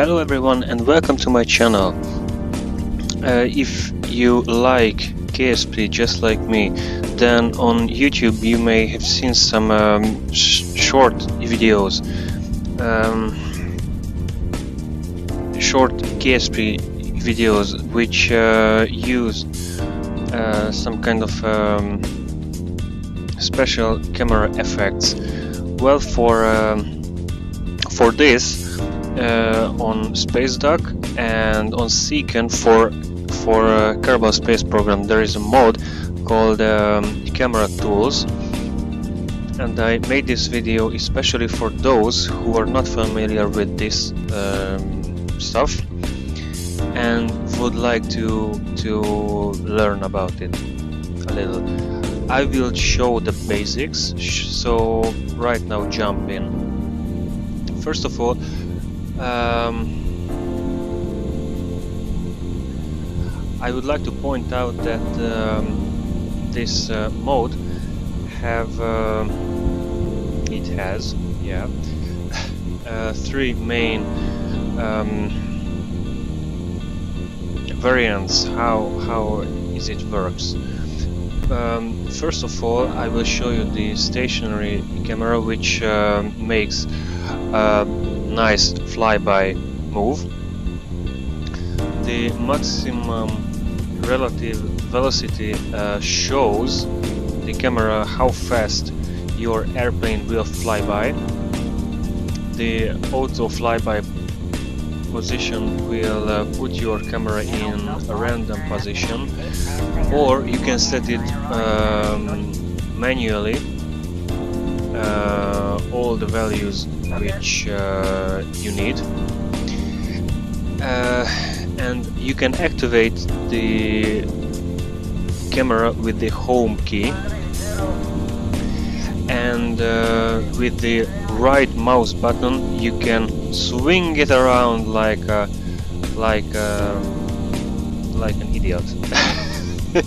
Hello everyone and welcome to my channel. Uh, if you like KSP just like me, then on YouTube you may have seen some um, sh short videos, um, short KSP videos which uh, use uh, some kind of um, special camera effects. Well, for um, for this uh, on Spacedock and on CKAN for for uh, Kerbal Space Program there is a mode called um, Camera Tools and I made this video especially for those who are not familiar with this um, stuff and would like to to learn about it a little. I will show the basics, so right now jump in. First of all, um, I would like to point out that um, this uh, mode have uh, it has yeah uh, three main um, variants how how is it works. Um, first of all I will show you the stationary camera which uh, makes a nice flyby move the maximum relative velocity uh, shows the camera how fast your airplane will fly by. The auto flyby position will uh, put your camera in a random position or you can set it um, manually uh, all the values which uh, you need. Uh, and you can activate the camera with the home key. And uh, with the right mouse button you can swing it around like a, like a, like an idiot.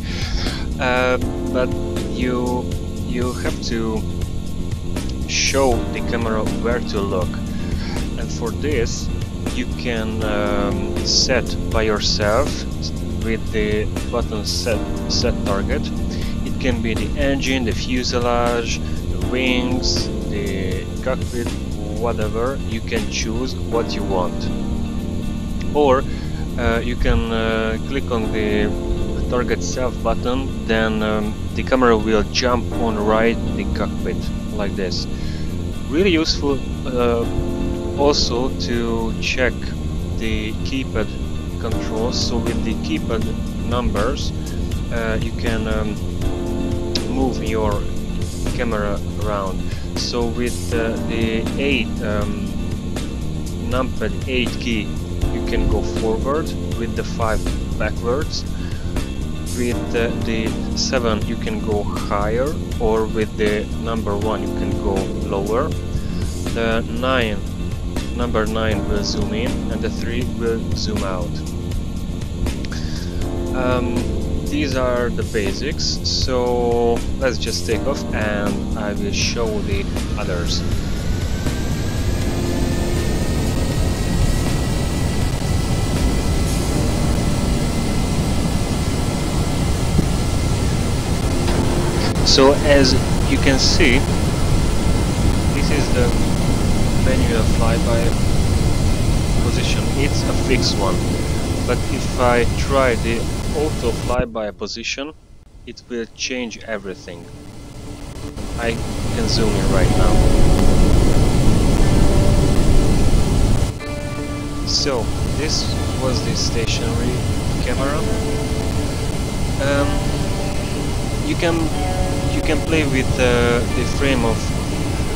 Uh, but you you have to show the camera where to look. And for this you can um, set by yourself with the button set set target. It can be the engine the fuselage the wings the cockpit whatever. You can choose what you want. Or uh, you can uh, click on the target self button then um, the camera will jump on right the cockpit like this. Really useful uh, also to check the keypad controls. So with the keypad numbers uh, you can um, move your camera around. So with uh, the 8 um, numpad 8 key you can go forward with the 5 backwards with the 7 you can go higher or with the number 1 you can go lower the 9 number 9 will zoom in and the 3 will zoom out. Um, these are the basics, so let's just take off and I will show the others. So as you can see, this is the manual flyby position. It's a fixed one. But if I try the auto flyby position it will change everything. I can zoom in right now. So this was the stationary camera. Um, you can can play with uh, the frame of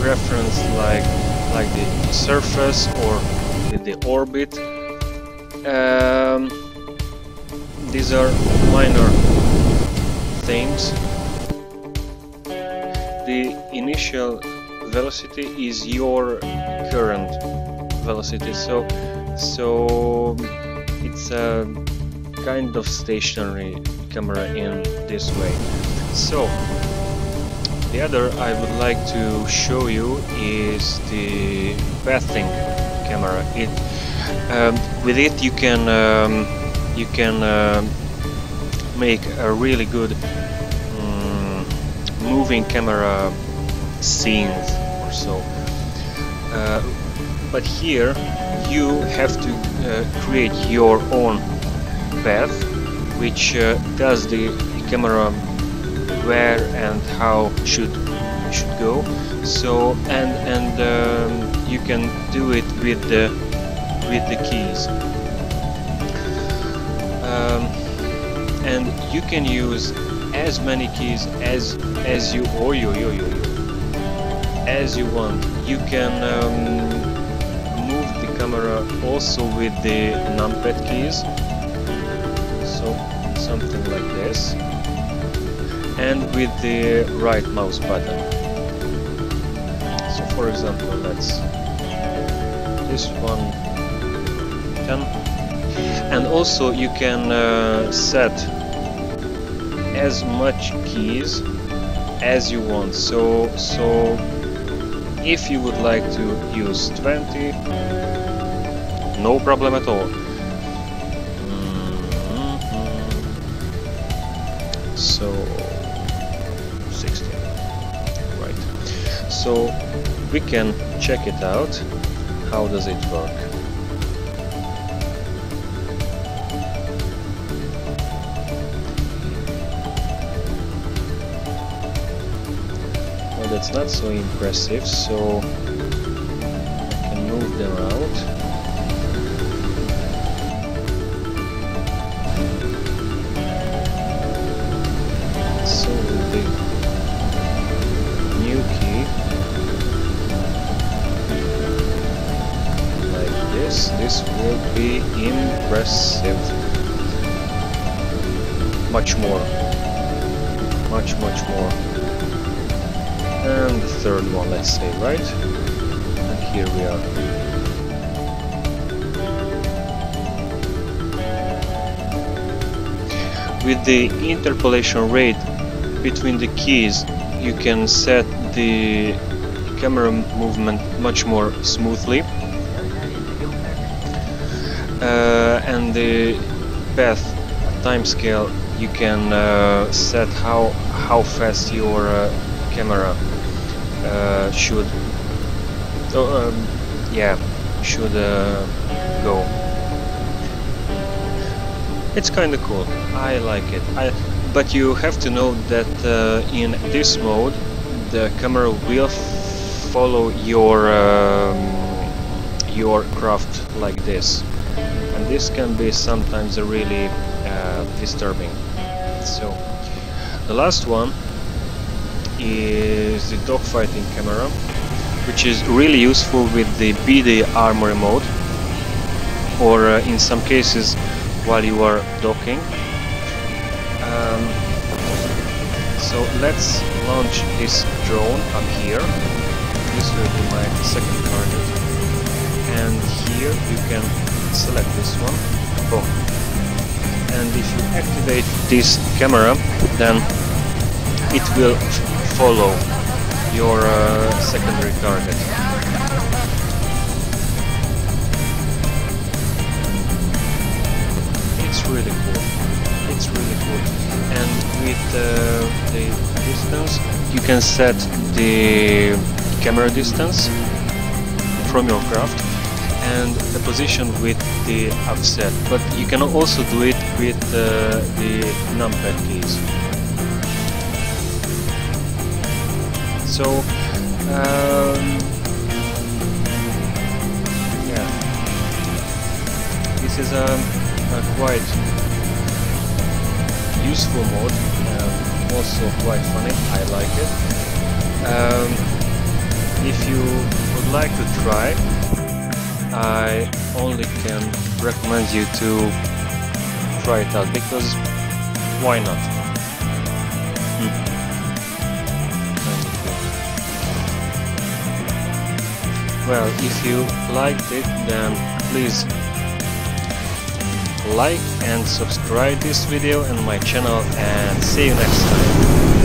reference like like the surface or the orbit. Um, these are minor things. The initial velocity is your current velocity, so so it's a kind of stationary camera in this way. So the other I would like to show you is the pathing camera. It um, with it you can um, you can um, make a really good um, moving camera scenes or so uh, but here you have to uh, create your own path which uh, the, the camera where and how should should go. So and and um, you can do it with the with the keys. Um, and you can use as many keys as as you or you you you, you as you want. You can um, move the camera also with the numpad keys. So something like this and with the right mouse button. So for example let's this one 10 and also you can uh, set as much keys as you want. So so if you would like to use 20 no problem at all. Mm-hmm. so so we can check it out. How does it work? Well that's not so impressive so I can move them out third one let's say right? And here we are. With the interpolation rate between the keys you can set the camera movement much more smoothly. Uh, and the path timescale you can uh, set how how fast your uh, camera uh, should oh, um, yeah should uh, go. It's kind of cool. I like it. I, but you have to know that uh, in this mode the camera will follow your um, your craft like this. And this can be sometimes a really uh, disturbing. So the last one is the dogfighting camera which is really useful with the BD armory mode or uh, in some cases while you are docking. Um, so let's launch this drone up here. This will be my second target. And here you can select this one. Boom. And if you activate this camera then it will follow your uh, secondary target. It's really cool. It's really cool. And with uh, the distance you can set the camera distance from your craft and the position with the offset. But you can also do it with uh, the numpad keys so um, yeah this is a, a quite useful mode um, also quite funny I like it um, if you would like to try I only can recommend you to try it out because why not? Hmm. Well, if you liked it, then please like and subscribe this video and my channel and see you next time.